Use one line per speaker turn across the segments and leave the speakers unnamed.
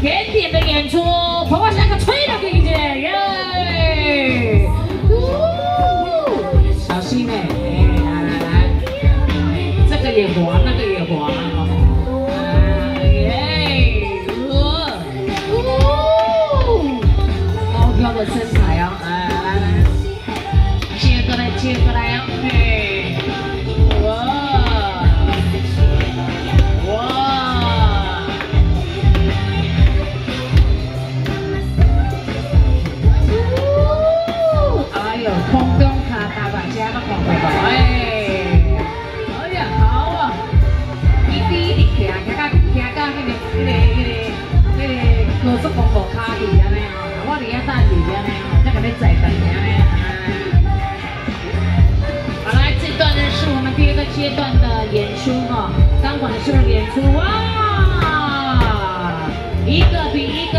甜点的演出，婆婆下个吹的给姐耶！小心哎，来来来，这个也滑，那个也滑耶！高挑的身材哦，来来来，接过来接过来阶段的演出哈，钢管秀演出哇，一个比一个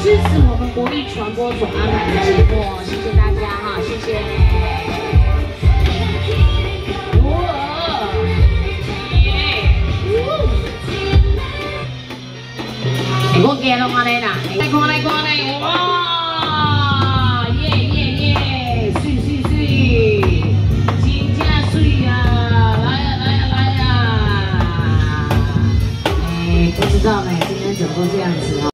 支持我们国立传播所安排的节目，谢谢大家哈，谢谢。哇，我给了我来啦，来看来看来，哇，耶耶耶，水水水，真正水啊，来呀来呀来呀，哎，不知道呢，今天怎么会这样子啊？